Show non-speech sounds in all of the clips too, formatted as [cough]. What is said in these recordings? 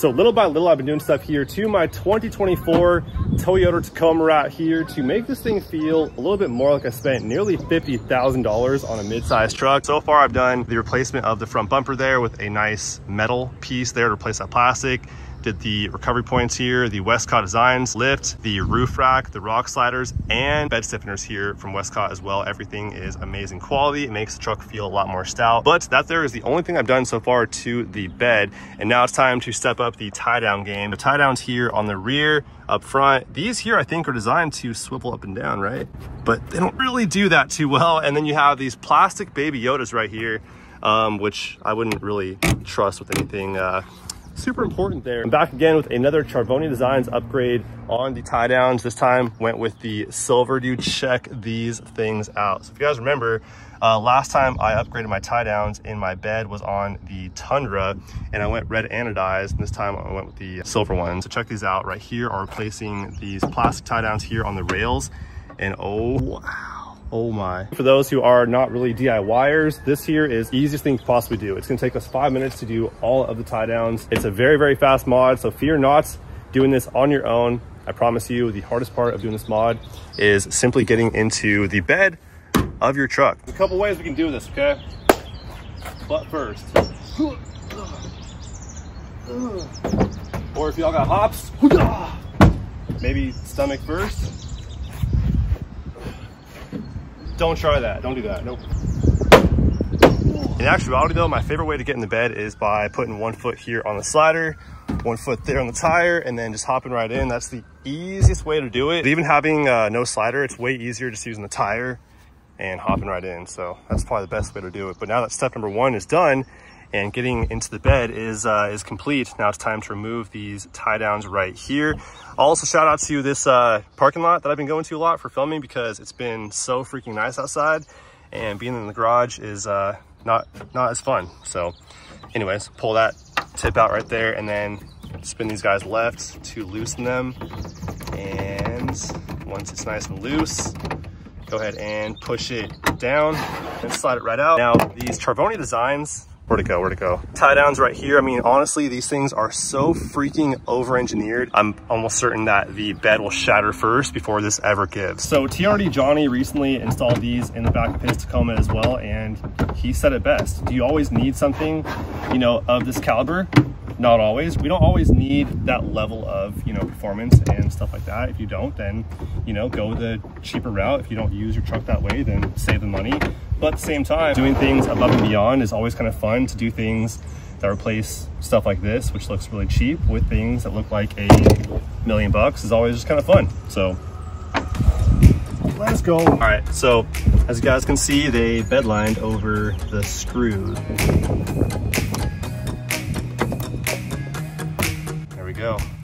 So little by little, I've been doing stuff here to my 2024 Toyota Tacoma right here to make this thing feel a little bit more like I spent nearly $50,000 on a mid-sized truck. So far, I've done the replacement of the front bumper there with a nice metal piece there to replace that plastic did the recovery points here, the Westcott Designs lift, the roof rack, the rock sliders, and bed stiffeners here from Westcott as well. Everything is amazing quality. It makes the truck feel a lot more stout. But that there is the only thing I've done so far to the bed. And now it's time to step up the tie down game. The tie downs here on the rear, up front. These here, I think, are designed to swivel up and down, right? But they don't really do that too well. And then you have these plastic baby Yodas right here, um, which I wouldn't really trust with anything uh, super important there. I'm back again with another Charvonia Designs upgrade on the tie downs. This time went with the silver. Dude, check these things out. So if you guys remember, uh, last time I upgraded my tie downs in my bed was on the Tundra and I went red anodized. And this time I went with the silver one. So check these out right here are replacing these plastic tie downs here on the rails. And oh, wow Oh my. For those who are not really DIYers, this here is easiest thing to possibly do. It's gonna take us five minutes to do all of the tie downs. It's a very, very fast mod, so fear not doing this on your own. I promise you, the hardest part of doing this mod is simply getting into the bed of your truck. A couple ways we can do this, okay? Butt first. Or if y'all got hops, maybe stomach first. Don't try that. Don't do that. Nope. In actuality though, my favorite way to get in the bed is by putting one foot here on the slider, one foot there on the tire, and then just hopping right in. That's the easiest way to do it. Even having uh, no slider, it's way easier just using the tire and hopping right in. So that's probably the best way to do it. But now that step number one is done, and getting into the bed is uh, is complete. Now it's time to remove these tie downs right here. Also shout out to this uh, parking lot that I've been going to a lot for filming because it's been so freaking nice outside and being in the garage is uh, not, not as fun. So anyways, pull that tip out right there and then spin these guys left to loosen them. And once it's nice and loose, go ahead and push it down and slide it right out. Now these Charvonia designs, Where'd it go? Where'd it go? Tie downs right here. I mean, honestly, these things are so freaking over-engineered. I'm almost certain that the bed will shatter first before this ever gives. So TRD Johnny recently installed these in the back of his Tacoma as well, and he said it best. Do you always need something, you know, of this caliber? not always. We don't always need that level of, you know, performance and stuff like that. If you don't, then, you know, go the cheaper route. If you don't use your truck that way, then save the money. But at the same time, doing things above and beyond is always kind of fun to do things that replace stuff like this, which looks really cheap, with things that look like a million bucks is always just kind of fun. So let's go. All right, so as you guys can see, they bedlined over the screws.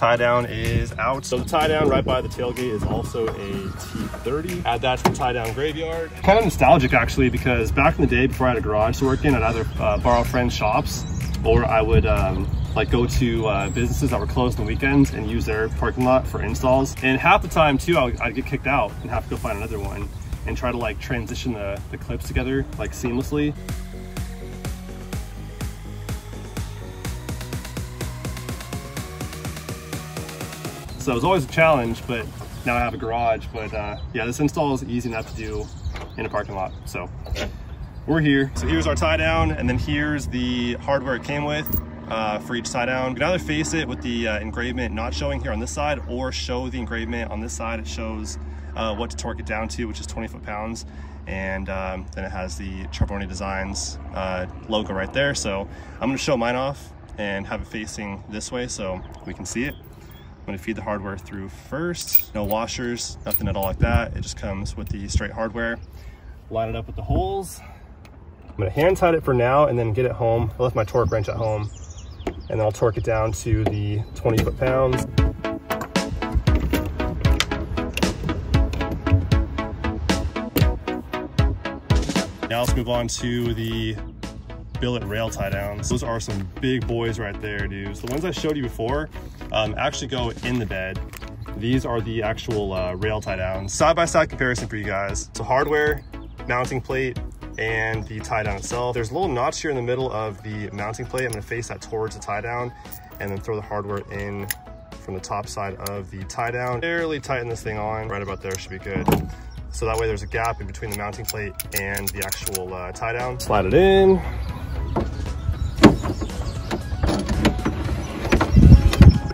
Tie down is out. So the tie down right by the tailgate is also a T30. Add that to the tie down graveyard. Kind of nostalgic actually because back in the day before I had a garage to work in, I'd either uh, borrow friends' shops or I would um, like go to uh, businesses that were closed on the weekends and use their parking lot for installs. And half the time too, I'd, I'd get kicked out and have to go find another one and try to like transition the, the clips together like seamlessly. So it was always a challenge, but now I have a garage. But uh, yeah, this install is easy enough to do in a parking lot. So we're here. So here's our tie down, and then here's the hardware it came with. Uh, for each tie down. You can either face it with the uh, engravement not showing here on this side or show the engravement on this side. It shows uh, what to torque it down to, which is 20 foot-pounds. And um, then it has the Charvonia Designs uh, logo right there. So I'm gonna show mine off and have it facing this way so we can see it. I'm gonna feed the hardware through first. No washers, nothing at all like that. It just comes with the straight hardware. Line it up with the holes. I'm gonna hand tight it for now and then get it home. I left my torque wrench at home and then I'll torque it down to the 20 foot pounds. Now let's move on to the billet rail tie downs. Those are some big boys right there, dude. So the ones I showed you before um, actually go in the bed. These are the actual uh, rail tie downs. Side-by-side -side comparison for you guys. So hardware, mounting plate, and the tie down itself. There's a little notch here in the middle of the mounting plate. I'm gonna face that towards the tie down. and then throw the hardware in from the top side of the tie down. Barely tighten this thing on, right about there should be good. So that way there's a gap in between the mounting plate and the actual uh, tie down. Slide it in.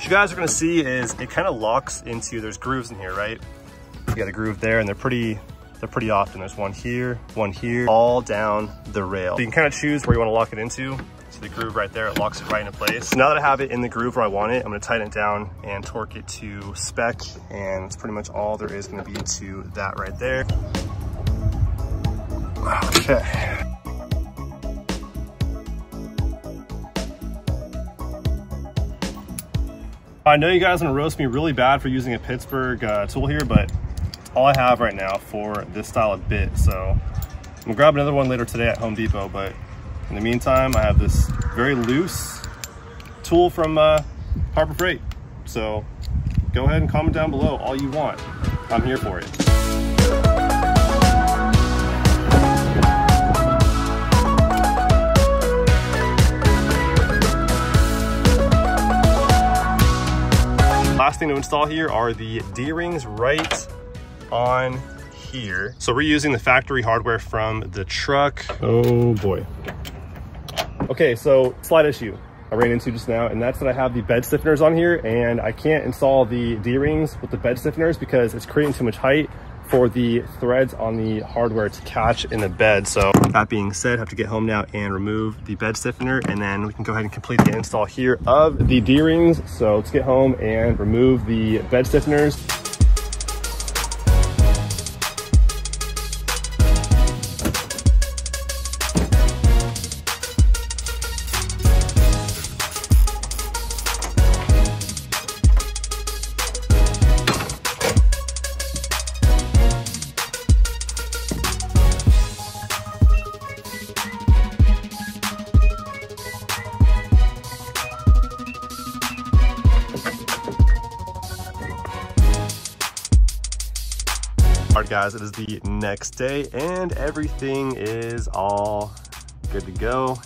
You guys are gonna see is it kind of locks into, there's grooves in here, right? You got a groove there and they're pretty they're pretty often. There's one here, one here, all down the rail. So you can kind of choose where you want to lock it into. So the groove right there, it locks it right into place. Now that I have it in the groove where I want it, I'm gonna tighten it down and torque it to spec. And it's pretty much all there is gonna be to that right there. Okay. I know you guys are gonna roast me really bad for using a Pittsburgh uh, tool here, but all I have right now for this style of bit. So I'm gonna grab another one later today at Home Depot, but in the meantime, I have this very loose tool from uh, Harbor Freight. So go ahead and comment down below all you want. I'm here for it. Last thing to install here are the D-rings right on here. So we're using the factory hardware from the truck. Oh boy. Okay, so slight issue I ran into just now, and that's that I have the bed stiffeners on here, and I can't install the D-rings with the bed stiffeners because it's creating too much height for the threads on the hardware to catch in the bed. So that being said, I have to get home now and remove the bed stiffener and then we can go ahead and complete the install here of the D-rings. So let's get home and remove the bed stiffeners. All right, guys, it is the next day and everything is all good to go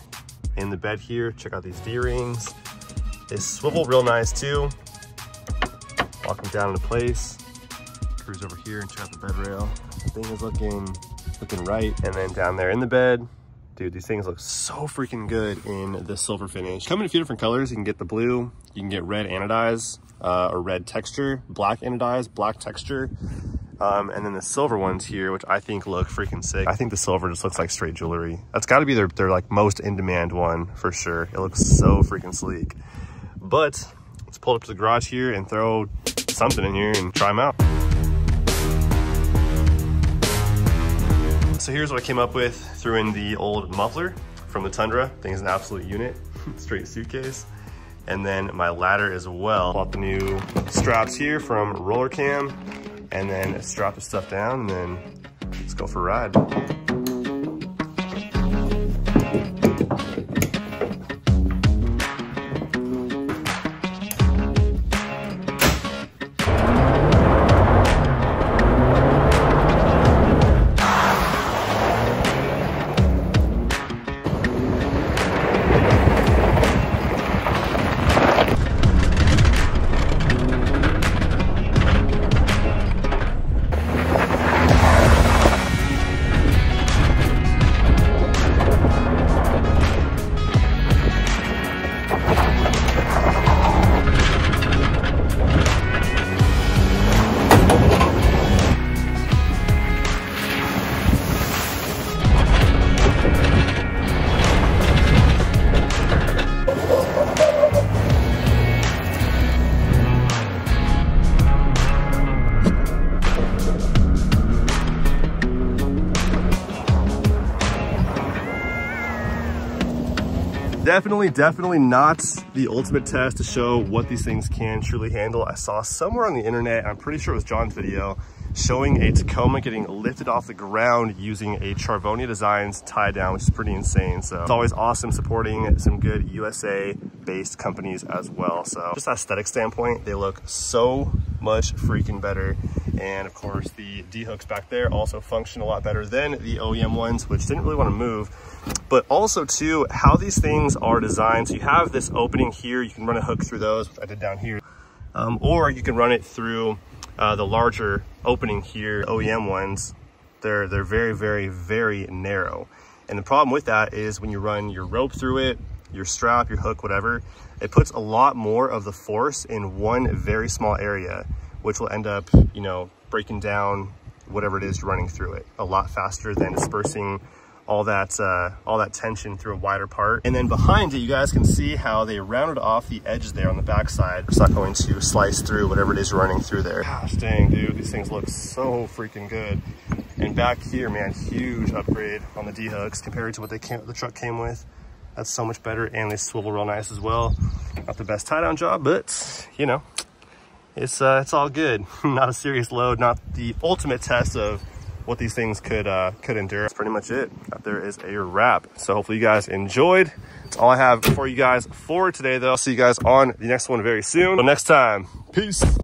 in the bed here. Check out these D-rings. They swivel real nice too. Lock them down into place. Cruise over here and check out the bed rail. Thing is looking, looking right. And then down there in the bed, dude, these things look so freaking good in the silver finish. Come in a few different colors. You can get the blue, you can get red anodized, uh, or red texture, black anodized, black texture. Um, and then the silver ones here, which I think look freaking sick. I think the silver just looks like straight jewelry. That's gotta be their, their like most in demand one for sure. It looks so freaking sleek. But let's pull up to the garage here and throw something in here and try them out. So here's what I came up with. Threw in the old muffler from the Tundra. Thing is an absolute unit, [laughs] straight suitcase. And then my ladder as well. Bought the new straps here from Rollercam and then strap the stuff down and then let's go for a ride. Definitely, definitely not the ultimate test to show what these things can truly handle. I saw somewhere on the internet, I'm pretty sure it was John's video, showing a Tacoma getting lifted off the ground using a Charvonia Designs tie down, which is pretty insane. So it's always awesome supporting some good USA based companies as well. So just aesthetic standpoint, they look so much freaking better. And of course the D-hooks back there also function a lot better than the OEM ones, which didn't really want to move. But also too, how these things are designed. So you have this opening here, you can run a hook through those, which I did down here. Um, or you can run it through uh, the larger opening here, OEM ones. They're, they're very, very, very narrow. And the problem with that is when you run your rope through it, your strap, your hook, whatever, it puts a lot more of the force in one very small area, which will end up, you know, breaking down whatever it is running through it a lot faster than dispersing all that uh, all that tension through a wider part. And then behind it, you guys can see how they rounded off the edge there on the backside. It's not going to slice through whatever it is running through there. Gosh dang, dude, these things look so freaking good. And back here, man, huge upgrade on the D-hooks compared to what they came, the truck came with. That's so much better, and they swivel real nice as well. Not the best tie down job, but you know, it's uh, it's all good. [laughs] not a serious load, not the ultimate test of what these things could uh, could endure. That's pretty much it. That There is a wrap. So hopefully you guys enjoyed. That's all I have for you guys for today, though. I'll see you guys on the next one very soon. Until next time, peace.